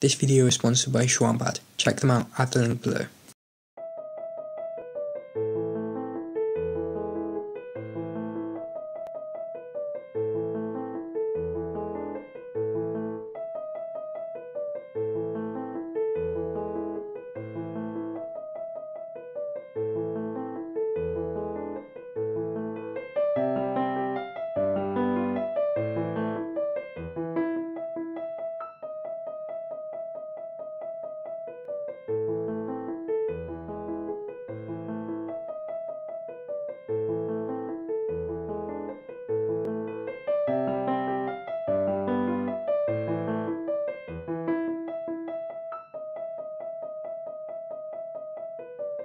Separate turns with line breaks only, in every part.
This video is sponsored by XuanPad. Check them out at the link below.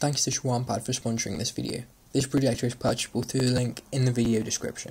Thanks to XuanPad for sponsoring this video. This projector is purchasable through the link in the video description.